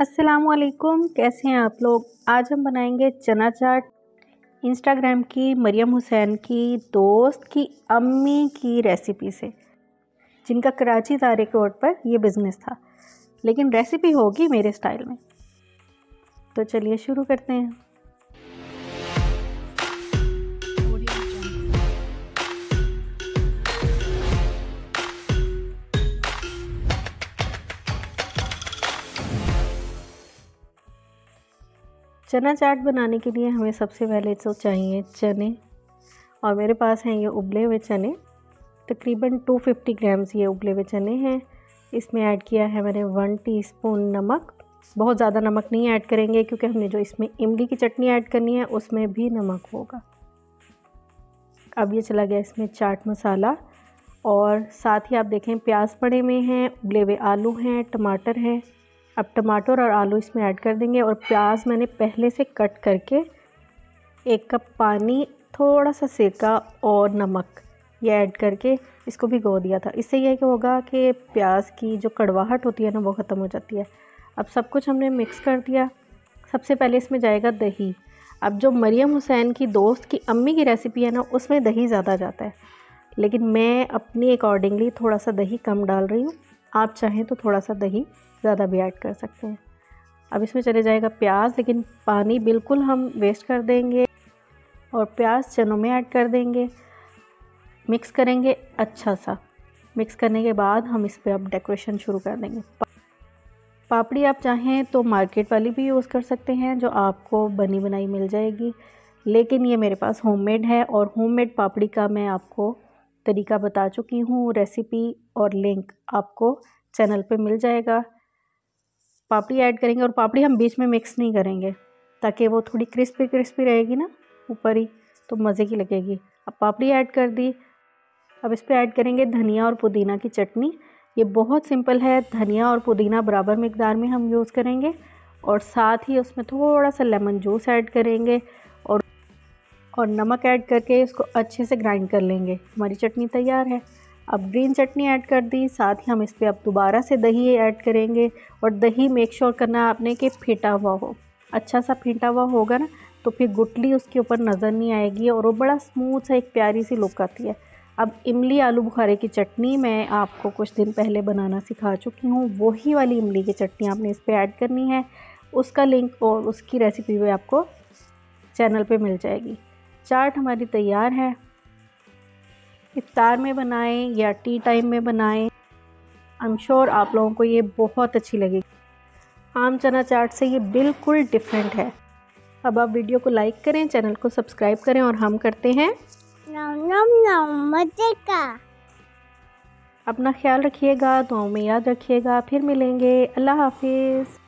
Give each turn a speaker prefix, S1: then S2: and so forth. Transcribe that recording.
S1: असलकुम कैसे हैं आप लोग? आज हम बनाएँगे चना चाट। इंस्टाग्राम की मरियम हुसैन की दोस्त की अम्मी की रेसिपी से, जिनका कराची तारे रोड पर यह बिज़नेस था। लेकिन रेसिपी होगी मेरे स्टाइल में। तो चलिए शुरू करते हैं। चना चाट बनाने के लिए हमें सबसे पहले तो चाहिए चने, और मेरे पास हैं ये उबले हुए चने। तकरीबन 250 ग्राम्स ये उबले हुए चने हैं। इसमें ऐड किया है मैंने वन टीस्पून नमक। बहुत ज़्यादा नमक नहीं ऐड करेंगे, क्योंकि हमने जो इसमें इमली की चटनी ऐड करनी है, उसमें भी नमक होगा। अब ये चला गया इसमें चाट मसाला, और साथ ही आप देखें प्याज पड़े हुए हैं, उबले हुए आलू हैं, टमाटर हैं। अब टमाटर और आलू इसमें ऐड कर देंगे और प्याज मैंने पहले से कट करके एक कप पानी, थोड़ा सा सेका और नमक ये ऐड करके इसको भिगो दिया था। इससे यह होगा कि प्याज की जो कड़वाहट होती है ना, वो ख़त्म हो जाती है। अब सब कुछ हमने मिक्स कर दिया। सबसे पहले इसमें जाएगा दही। अब जो मरियम हुसैन की दोस्त की अम्मी की रेसिपी है ना, उसमें दही ज़्यादा जाता है। लेकिन मैं अपनी अकॉर्डिंगली थोड़ा सा दही कम डाल रही हूँ। आप चाहें तो थोड़ा सा दही ज़्यादा भी ऐड कर सकते हैं। अब इसमें चले जाएगा प्याज, लेकिन पानी बिल्कुल हम वेस्ट कर देंगे और प्याज चनों में ऐड कर देंगे। मिक्स करेंगे अच्छा सा। मिक्स करने के बाद हम इस पर अब डेकोरेशन शुरू कर देंगे। पापड़ी आप चाहें तो मार्केट वाली भी यूज़ कर सकते हैं, जो आपको बनी बनाई मिल जाएगी। लेकिन ये मेरे पास होममेड है और होममेड पापड़ी का मैं आपको तरीका बता चुकी हूँ रेसिपी और लिंक आपको चैनल पे मिल जाएगा। पापड़ी ऐड करेंगे और पापड़ी हम बीच में मिक्स नहीं करेंगे, ताकि वो थोड़ी क्रिस्पी क्रिस्पी रहेगी ना ऊपर ही तो मज़े की लगेगी। अब पापड़ी ऐड कर दी। अब इस पर ऐड करेंगे धनिया और पुदीना की चटनी। ये बहुत सिंपल है, धनिया और पुदीना बराबर मकदार में हम यूज़ करेंगे और साथ ही उसमें थोड़ा सा लेमन जूस ऐड करेंगे और और नमक ऐड करके इसको अच्छे से ग्राइंड कर लेंगे। हमारी चटनी तैयार है। अब ग्रीन चटनी ऐड कर दी, साथ ही हम इस पर अब दोबारा से दही ऐड करेंगे और दही मेक श्योर करना आपने कि फेंटा हुआ हो। अच्छा सा फेंटा हुआ होगा ना तो फिर गुटली उसके ऊपर नज़र नहीं आएगी और वो बड़ा स्मूथ सा एक प्यारी सी लुक आती है। अब इमली आलू बुखारे की चटनी मैं आपको कुछ दिन पहले बनाना सिखा चुकी हूँ। वही वाली इमली की चटनी आपने इस पर ऐड करनी है। उसका लिंक और उसकी रेसिपी भी आपको चैनल पे मिल जाएगी। चाट हमारी तैयार है। इफ्तार में बनाएँ या टी टाइम में बनाएँ आई एम श्योर आप लोगों को ये बहुत अच्छी लगेगी। आम चना चाट से ये बिल्कुल डिफरेंट है। अब आप वीडियो को लाइक करें चैनल को सब्सक्राइब करें और हम करते हैं। मज़े का। अपना ख्याल रखिएगा दुआओं में याद रखिएगा। फिर मिलेंगे। अल्लाह हाफिज़।